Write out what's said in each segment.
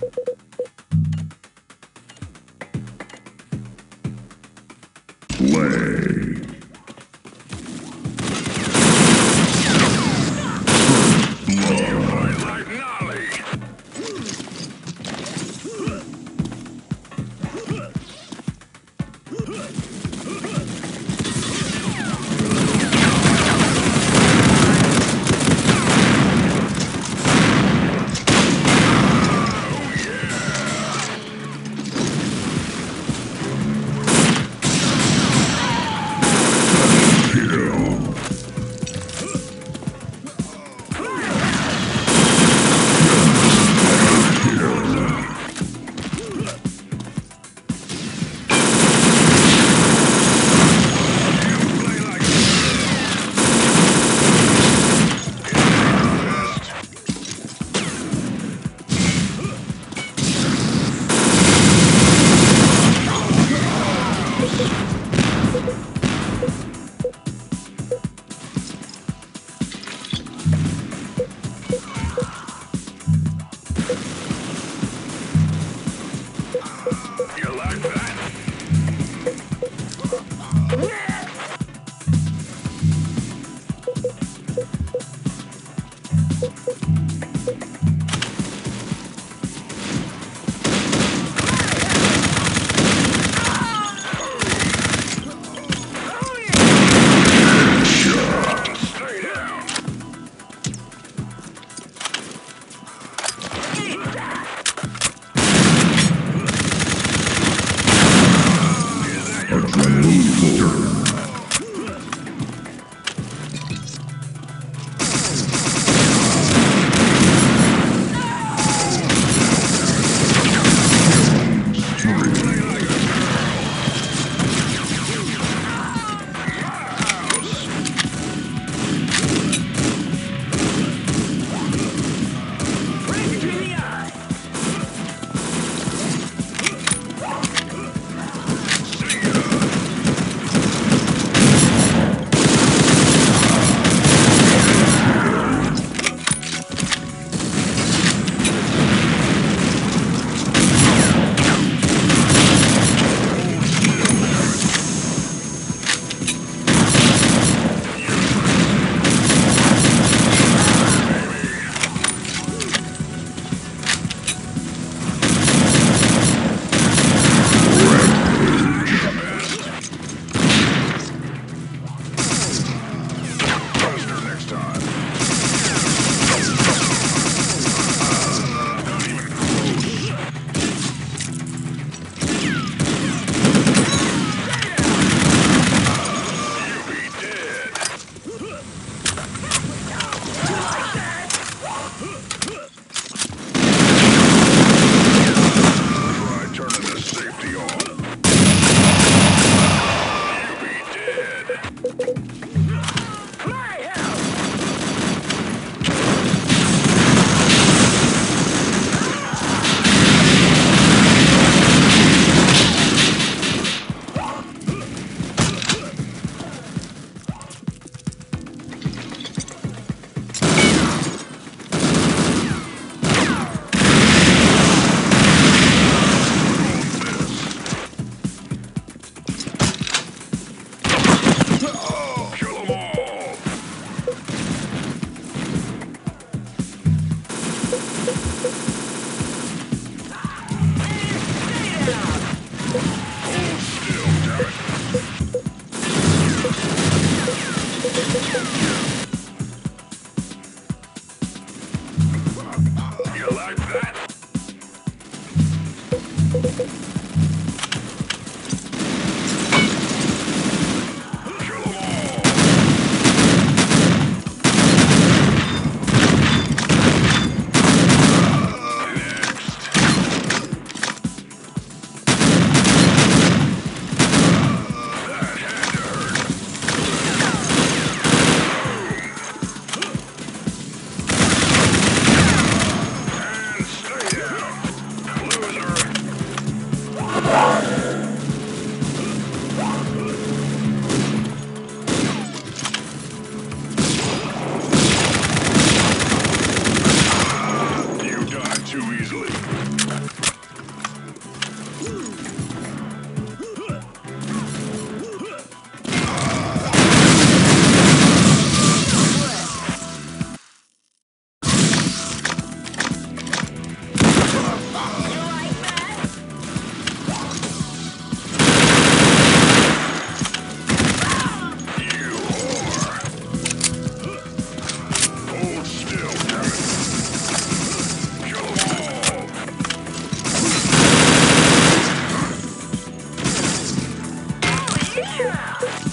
thank Yeah.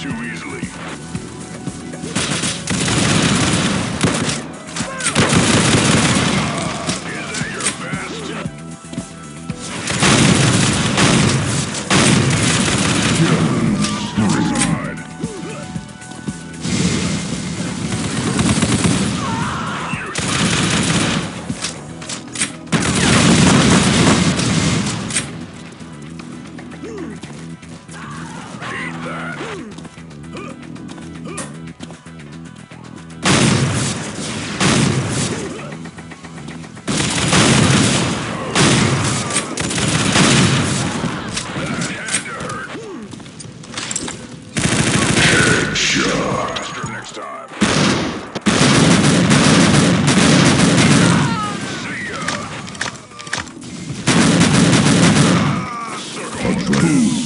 too easily. Two.